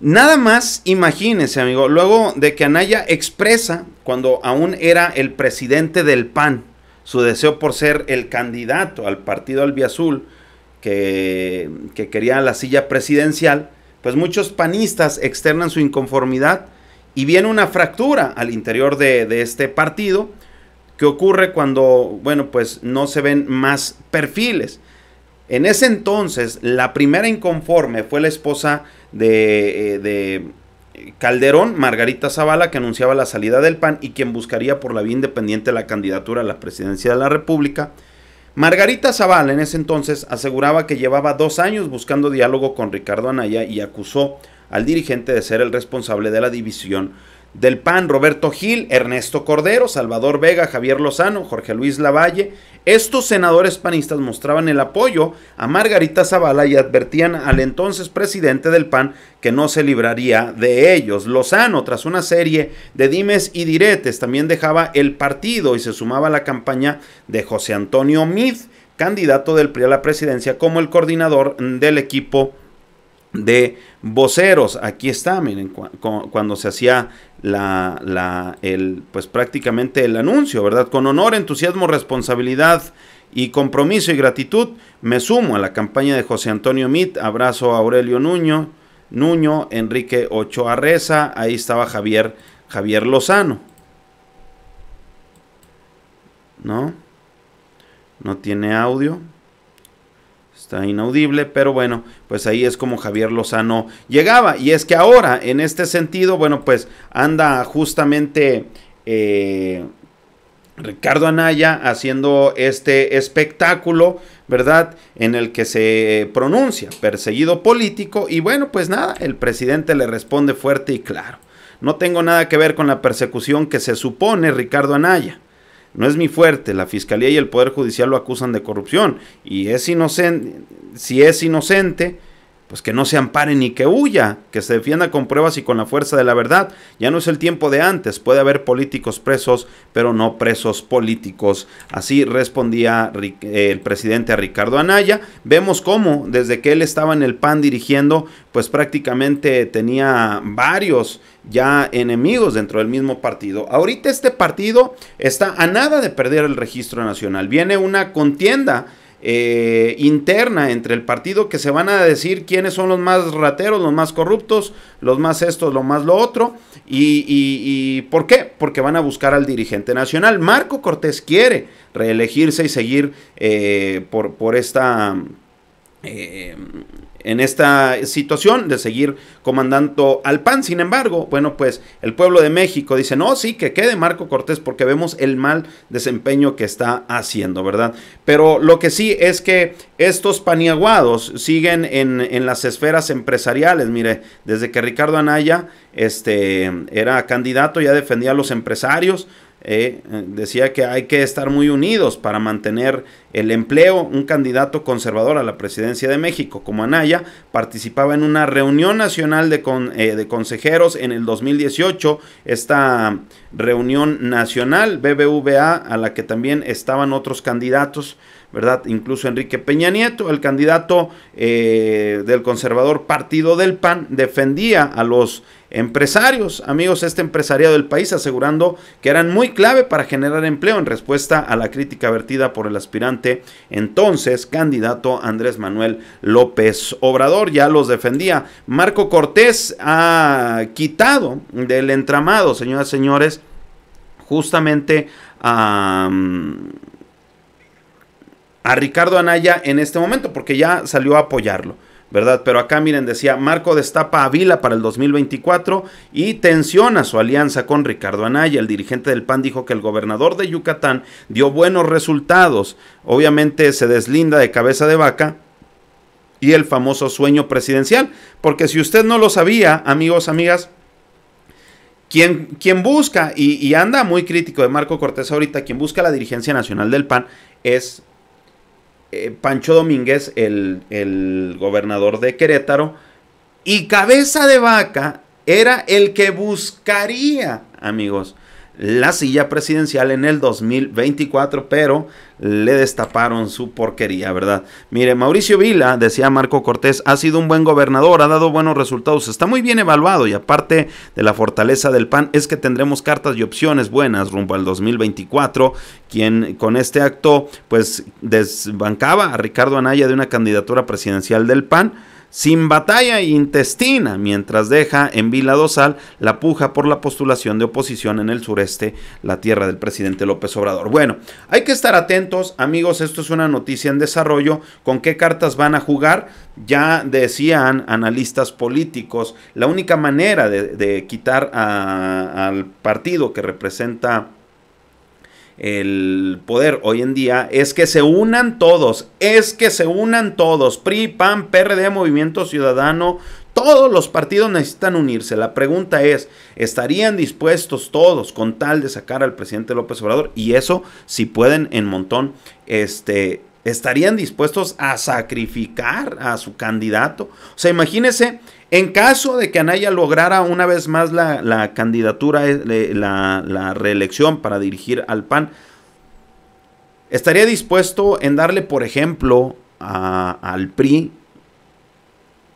Nada más imagínense, amigo, luego de que Anaya expresa, cuando aún era el presidente del PAN, su deseo por ser el candidato al partido albiazul que, que quería la silla presidencial, pues muchos panistas externan su inconformidad y viene una fractura al interior de, de este partido que ocurre cuando, bueno, pues no se ven más perfiles. En ese entonces, la primera inconforme fue la esposa de, eh, de, Calderón, Margarita Zavala, que anunciaba la salida del PAN y quien buscaría por la vía independiente la candidatura a la presidencia de la República. Margarita Zavala en ese entonces aseguraba que llevaba dos años buscando diálogo con Ricardo Anaya y acusó al dirigente de ser el responsable de la división del PAN, Roberto Gil, Ernesto Cordero, Salvador Vega, Javier Lozano, Jorge Luis Lavalle. Estos senadores panistas mostraban el apoyo a Margarita Zavala y advertían al entonces presidente del PAN que no se libraría de ellos. Lozano, tras una serie de dimes y diretes, también dejaba el partido y se sumaba a la campaña de José Antonio Mid, candidato del PRI a la presidencia, como el coordinador del equipo de voceros. Aquí está, miren, cuando se hacía la, el, pues prácticamente el anuncio, ¿verdad? Con honor, entusiasmo, responsabilidad y compromiso y gratitud, me sumo a la campaña de José Antonio Mit, abrazo a Aurelio Nuño, Nuño, Enrique Ochoa Reza, ahí estaba Javier, Javier Lozano. ¿No? No tiene audio está inaudible, pero bueno, pues ahí es como Javier Lozano llegaba. Y es que ahora, en este sentido, bueno, pues anda justamente eh, Ricardo Anaya haciendo este espectáculo, ¿verdad? En el que se pronuncia perseguido político y bueno, pues nada, el presidente le responde fuerte y claro. No tengo nada que ver con la persecución que se supone Ricardo Anaya. No es mi fuerte, la Fiscalía y el Poder Judicial lo acusan de corrupción y es inocente, si es inocente, pues que no se ampare ni que huya, que se defienda con pruebas y con la fuerza de la verdad. Ya no es el tiempo de antes, puede haber políticos presos, pero no presos políticos. Así respondía el presidente Ricardo Anaya. Vemos cómo desde que él estaba en el PAN dirigiendo, pues prácticamente tenía varios ya enemigos dentro del mismo partido. Ahorita este partido está a nada de perder el registro nacional. Viene una contienda eh, interna entre el partido que se van a decir quiénes son los más rateros, los más corruptos, los más estos, lo más lo otro. Y, y, ¿por qué? Porque van a buscar al dirigente nacional. Marco Cortés quiere reelegirse y seguir eh, por, por esta... Eh, en esta situación de seguir comandando al PAN. Sin embargo, bueno, pues el pueblo de México dice, no, sí, que quede Marco Cortés porque vemos el mal desempeño que está haciendo, ¿verdad? Pero lo que sí es que estos paniaguados siguen en, en las esferas empresariales. Mire, desde que Ricardo Anaya este, era candidato, ya defendía a los empresarios, eh, decía que hay que estar muy unidos para mantener el empleo. Un candidato conservador a la presidencia de México, como Anaya, participaba en una reunión nacional de, eh, de consejeros en el 2018. Esta reunión nacional, BBVA, a la que también estaban otros candidatos. ¿verdad? Incluso Enrique Peña Nieto, el candidato eh, del conservador partido del PAN, defendía a los empresarios, amigos, este empresariado del país, asegurando que eran muy clave para generar empleo en respuesta a la crítica vertida por el aspirante entonces candidato Andrés Manuel López Obrador. Ya los defendía. Marco Cortés ha quitado del entramado, señoras y señores, justamente a a Ricardo Anaya en este momento, porque ya salió a apoyarlo. ¿Verdad? Pero acá miren, decía, Marco destapa a Vila para el 2024 y tensiona su alianza con Ricardo Anaya. El dirigente del PAN dijo que el gobernador de Yucatán dio buenos resultados. Obviamente se deslinda de cabeza de vaca y el famoso sueño presidencial. Porque si usted no lo sabía, amigos, amigas, quien, busca y, y anda muy crítico de Marco Cortés ahorita, quien busca la dirigencia nacional del PAN es eh, Pancho Domínguez, el, gobernador de Querétaro, y Cabeza de Vaca era el que buscaría, amigos, la silla presidencial en el 2024, pero le destaparon su porquería, ¿verdad? Mire, Mauricio Vila, decía Marco Cortés, ha sido un buen gobernador, ha dado buenos resultados, está muy bien evaluado y aparte de la fortaleza del PAN es que tendremos cartas y opciones buenas rumbo al 2024, quien con este acto pues desbancaba a Ricardo Anaya de una candidatura presidencial del PAN sin batalla intestina, mientras deja en Vila Dosal la puja por la postulación de oposición en el sureste, la tierra del presidente López Obrador. Bueno, hay que estar atentos, amigos, esto es una noticia en desarrollo, con qué cartas van a jugar. Ya decían analistas políticos, la única manera de, quitar al partido que representa el poder hoy en día es que se unan todos, es que se unan todos, PRI, PAN, PRD, Movimiento Ciudadano, todos los partidos necesitan unirse. La pregunta es, ¿estarían dispuestos todos con tal de sacar al presidente López Obrador? Y eso, si pueden en montón, este, estarían dispuestos a sacrificar a su candidato. O sea, imagínense en caso de que Anaya lograra una vez más la, candidatura, eh, la, reelección para dirigir al PAN, estaría dispuesto en darle, por ejemplo, al PRI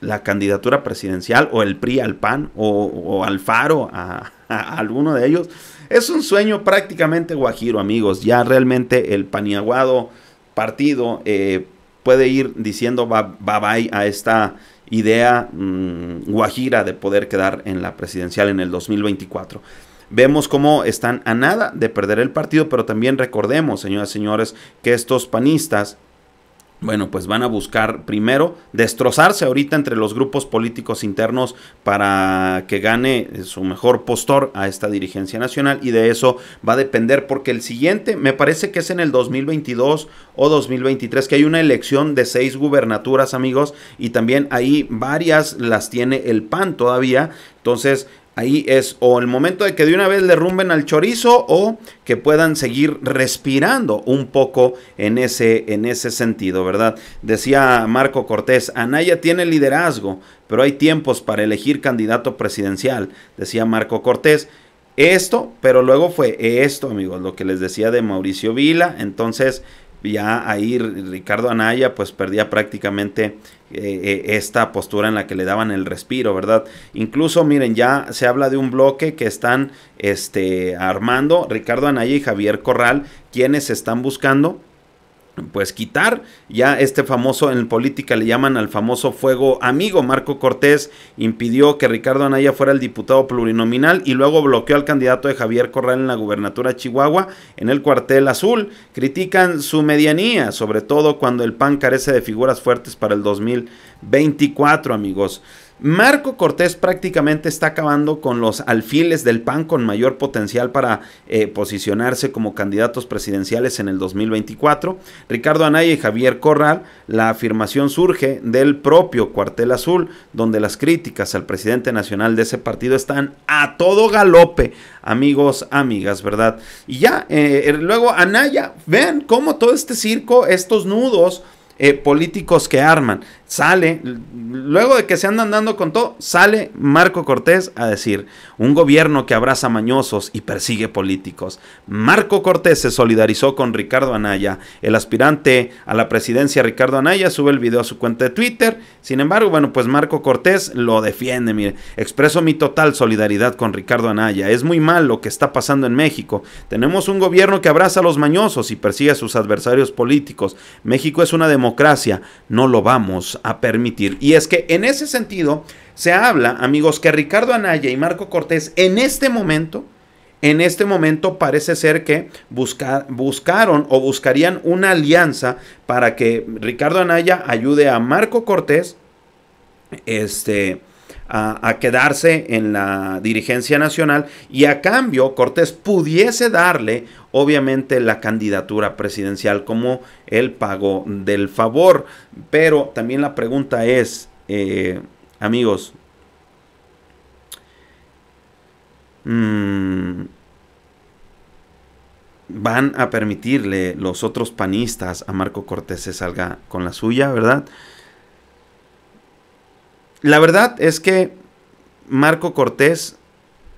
la candidatura presidencial o el PRI al PAN o, al Faro a, alguno de ellos. Es un sueño prácticamente guajiro, amigos. Ya realmente el paniaguado partido eh, puede ir diciendo bye bye a esta idea mm, guajira de poder quedar en la presidencial en el 2024. Vemos cómo están a nada de perder el partido, pero también recordemos, señoras y señores, que estos panistas bueno, pues van a buscar primero destrozarse ahorita entre los grupos políticos internos para que gane su mejor postor a esta dirigencia nacional y de eso va a depender porque el siguiente me parece que es en el 2022 o 2023 que hay una elección de seis gubernaturas amigos y también ahí varias las tiene el PAN todavía. Entonces Ahí es o el momento de que de una vez le rumben al chorizo o que puedan seguir respirando un poco en ese, en ese sentido, ¿verdad? Decía Marco Cortés, Anaya tiene liderazgo, pero hay tiempos para elegir candidato presidencial, decía Marco Cortés. Esto, pero luego fue esto, amigos, lo que les decía de Mauricio Vila. Entonces, ya ahí Ricardo Anaya pues perdía prácticamente eh, eh, esta postura en la que le daban el respiro, ¿verdad? Incluso miren, ya se habla de un bloque que están este, armando Ricardo Anaya y Javier Corral, quienes están buscando pues quitar. Ya este famoso en política le llaman al famoso fuego amigo. Marco Cortés impidió que Ricardo Anaya fuera el diputado plurinominal y luego bloqueó al candidato de Javier Corral en la gubernatura de Chihuahua en el cuartel azul. Critican su medianía sobre todo cuando el PAN carece de figuras fuertes para el 2024 amigos Marco Cortés prácticamente está acabando con los alfiles del PAN con mayor potencial para eh, posicionarse como candidatos presidenciales en el 2024. Ricardo Anaya y Javier Corral, la afirmación surge del propio cuartel azul, donde las críticas al presidente nacional de ese partido están a todo galope, amigos, amigas, ¿verdad? Y ya, eh, eh, luego Anaya, vean cómo todo este circo, estos nudos, políticos que arman. Sale, luego de que se andan dando con todo, sale Marco Cortés a decir, un gobierno que abraza mañosos y persigue políticos. Marco Cortés se solidarizó con Ricardo Anaya, el aspirante a la presidencia Ricardo Anaya sube el video a su cuenta de Twitter, sin embargo, bueno, pues Marco Cortés lo defiende, mire, expreso mi total solidaridad con Ricardo Anaya, es muy mal lo que está pasando en México, tenemos un gobierno que abraza a los mañosos y persigue a sus adversarios políticos, México es una democracia, no lo vamos a permitir. Y es que en ese sentido se habla, amigos, que Ricardo Anaya y Marco Cortés en este momento, en este momento parece ser que buscaron o buscarían una alianza para que Ricardo Anaya ayude a Marco Cortés este, a, quedarse en la dirigencia nacional y a cambio Cortés pudiese darle obviamente la candidatura presidencial como el pago del favor. Pero también la pregunta es, eh, amigos, mm, van a permitirle los otros panistas a Marco Cortés se salga con la suya, ¿verdad? La verdad es que Marco Cortés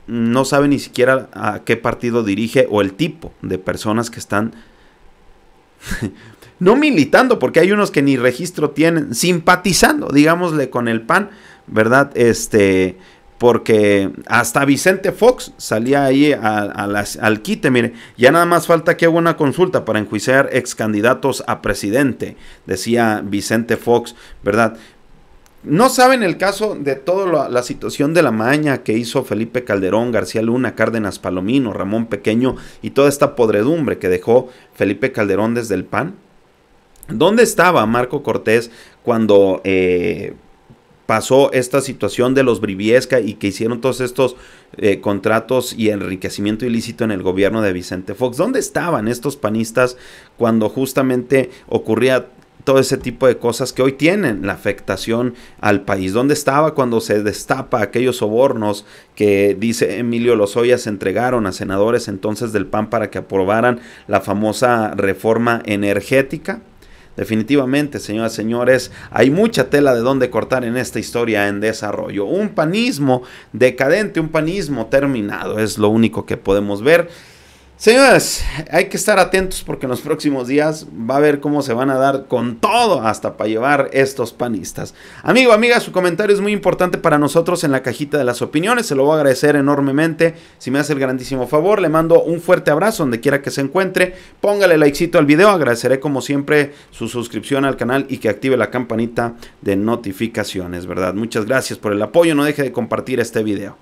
no sabe ni siquiera a qué partido dirige o el tipo de personas que están no militando, porque hay unos que ni registro tienen, simpatizando, digámosle, con el PAN, ¿verdad? Este, porque hasta Vicente Fox salía ahí al quite, mire, ya nada más falta que haga una consulta para enjuiciar ex candidatos a presidente, decía Vicente Fox, ¿verdad? No saben el caso de toda la, situación de la maña que hizo Felipe Calderón, García Luna, Cárdenas Palomino, Ramón Pequeño y toda esta podredumbre que dejó Felipe Calderón desde el PAN. ¿Dónde estaba Marco Cortés cuando eh, pasó esta situación de los Briviesca y que hicieron todos estos eh, contratos y enriquecimiento ilícito en el gobierno de Vicente Fox. ¿Dónde estaban estos panistas cuando justamente ocurría todo ese tipo de cosas que hoy tienen la afectación al país. ¿Dónde estaba cuando se destapa aquellos sobornos que dice Emilio Lozoya se entregaron a senadores entonces del PAN para que aprobaran la famosa reforma energética? Definitivamente, señoras y señores, hay mucha tela de donde cortar en esta historia en desarrollo. Un panismo decadente, un panismo terminado, es lo único que podemos ver. Señores, hay que estar atentos porque en los próximos días va a ver cómo se van a dar con todo hasta para llevar estos panistas. Amigo, amiga, su comentario es muy importante para nosotros en la cajita de las opiniones. Se lo voy a agradecer enormemente. Si me hace el grandísimo favor, le mando un fuerte abrazo donde quiera que se encuentre. Póngale likecito al video. Agradeceré como siempre su suscripción al canal y que active la campanita de notificaciones, ¿verdad? Muchas gracias por el apoyo. No deje de compartir este video.